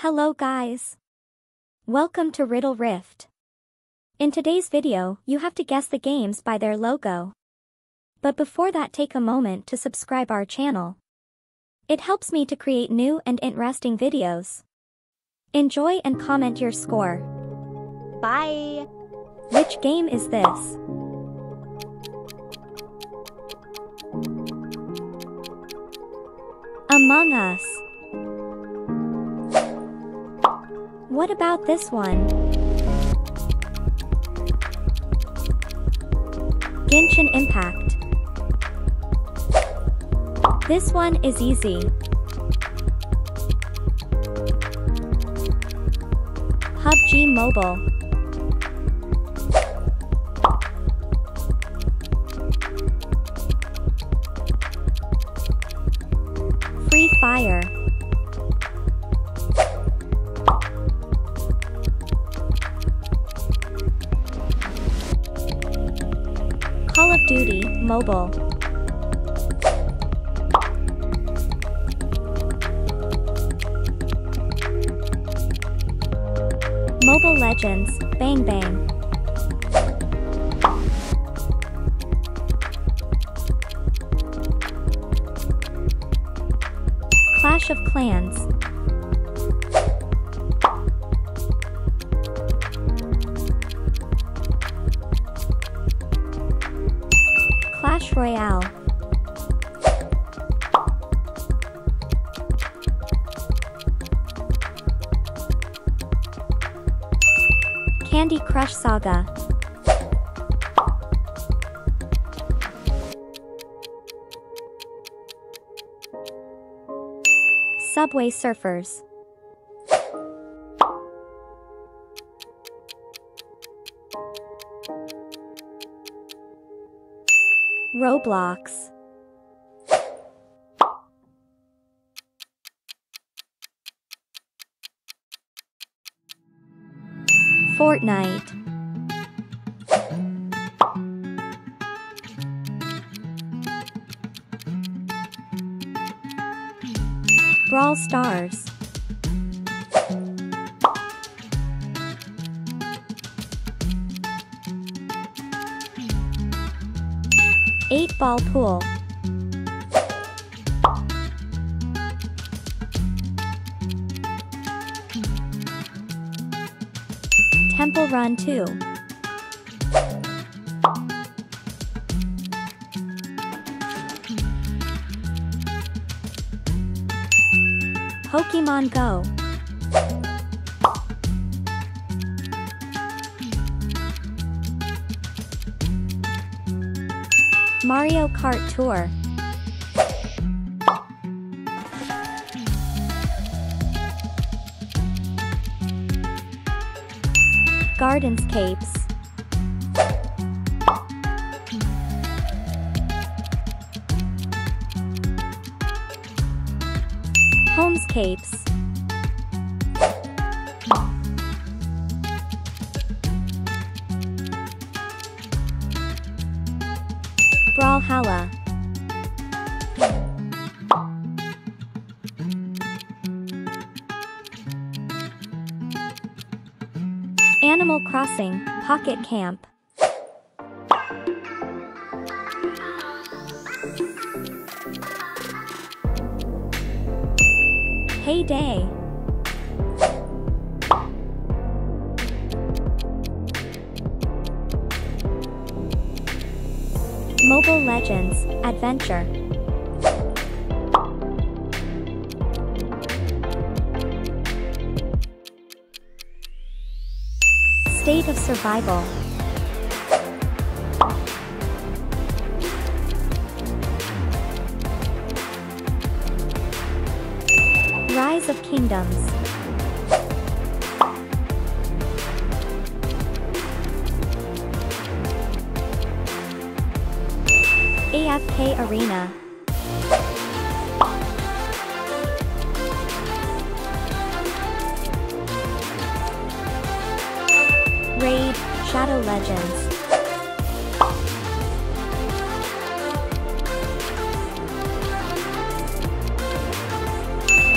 Hello guys. Welcome to Riddle Rift. In today's video, you have to guess the games by their logo. But before that take a moment to subscribe our channel. It helps me to create new and interesting videos. Enjoy and comment your score. Bye. Which game is this? Among Us. What about this one? Genshin Impact. This one is easy. PUBG Mobile. Duty Mobile. Mobile Legends Bang Bang. Clash of Clans. Candy Crush Saga. Subway Surfers. Roblox. Fortnite. Brawl Stars. Eight Ball Pool. Temple Run 2. Pokemon Go. Mario Kart Tour. Gardenscapes. Homescapes. Brawlhalla. Crossing, Pocket Camp. Hay Day. Mobile Legends, Adventure. State of Survival. Rise of Kingdoms. AFK Arena. Battle Legends.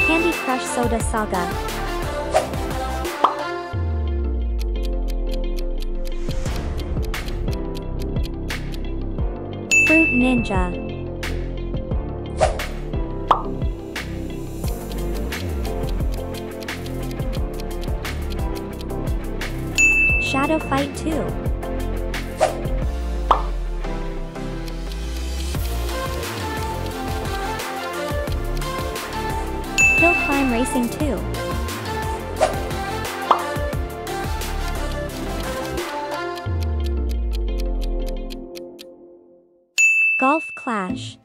Candy Crush Soda Saga. Fruit Ninja. Shadow Fight 2. Hill Climb Racing 2. Golf Clash.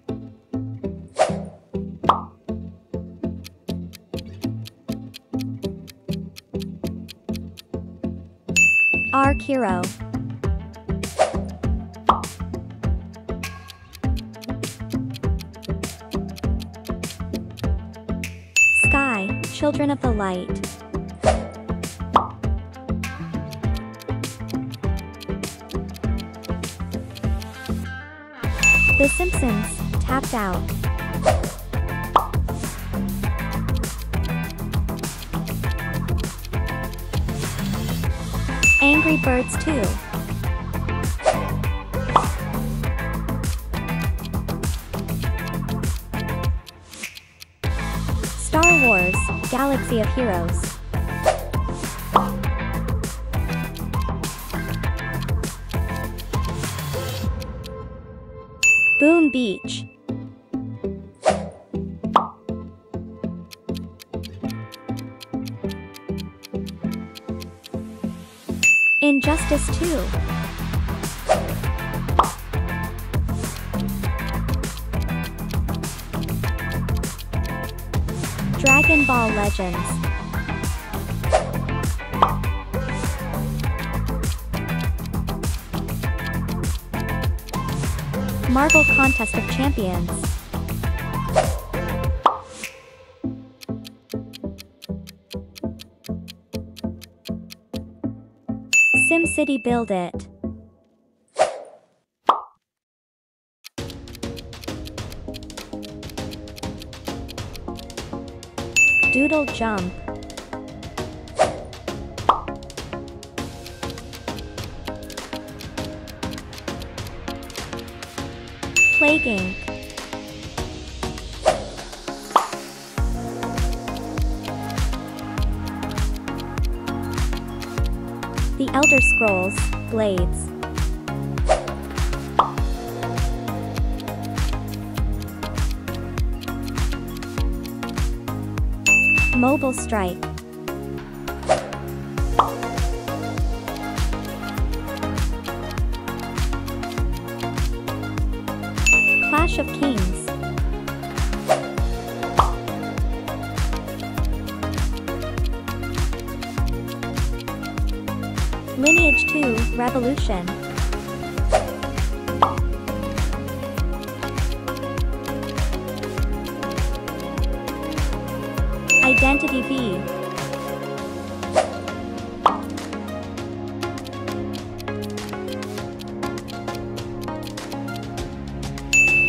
Archero. Sky, Children of the Light. The Simpsons, tapped out. Angry Birds 2. Star Wars, Galaxy of Heroes. Boom Beach. Injustice 2. Dragon Ball Legends. Marvel Contest of Champions. SimCity Build It. Doodle Jump. Plague The Elder Scrolls, Blades. Mobile Strike. Clash of Kings. Revolution. Identity V.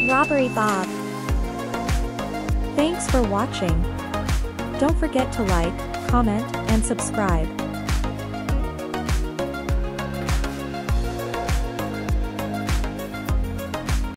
Robbery Bob. Thanks for watching. Don't forget to like, comment, and subscribe.